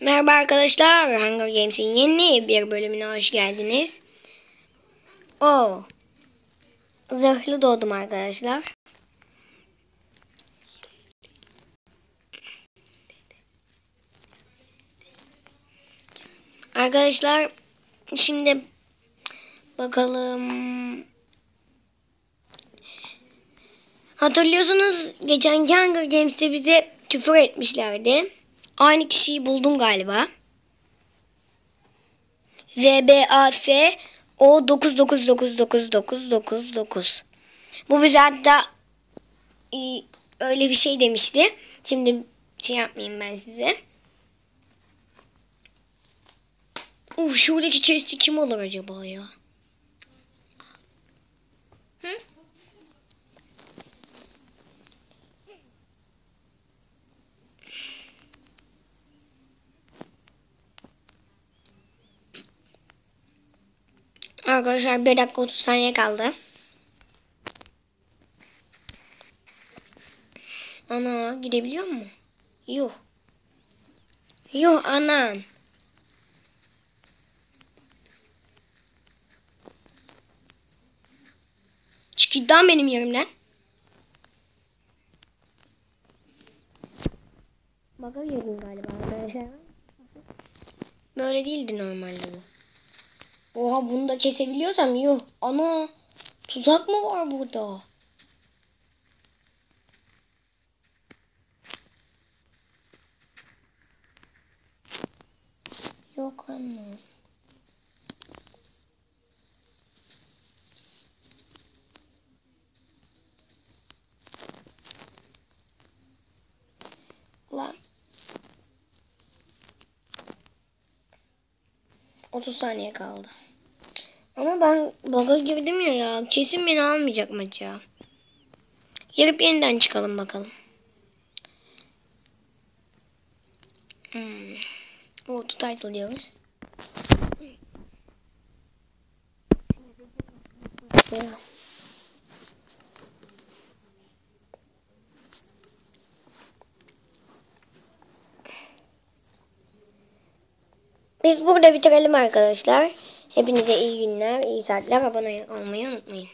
Merhaba arkadaşlar. Hunger Games'in yeni bir bölümüne hoş geldiniz. O Zırhlı doğdum arkadaşlar. Arkadaşlar şimdi bakalım Hatırlıyorsunuz geçenki Hunger Games'te bize küfür etmişlerdi. Aynı kişiyi buldum galiba. ZBAS o 9999999. Bu bize hatta öyle bir şey demişti. Şimdi şey yapmayayım ben size. Uf şuradaki chest'i kim alır acaba ya? Arkadaşlar bir dakika 30 saniye kaldı. Ana gidebiliyor mu? Yuh. Yuh anan. Çık lan benim yerimden. Baka girdim galiba arkadaşlar. Böyle değildi normalde bu. Oha bunu da kesebiliyorsam yuh. Ana tuzak mı var burada? Yok ana. Lan. 30 saniye kaldı. Ama ben baga girdim ya ya. Kesin beni almayacak maç ya. Yeniden çıkalım bakalım. Hmm. O title diyoruz. Biz burada bitirelim arkadaşlar. Hepinize iyi günler, iyi saatler. Abone olmayı unutmayın.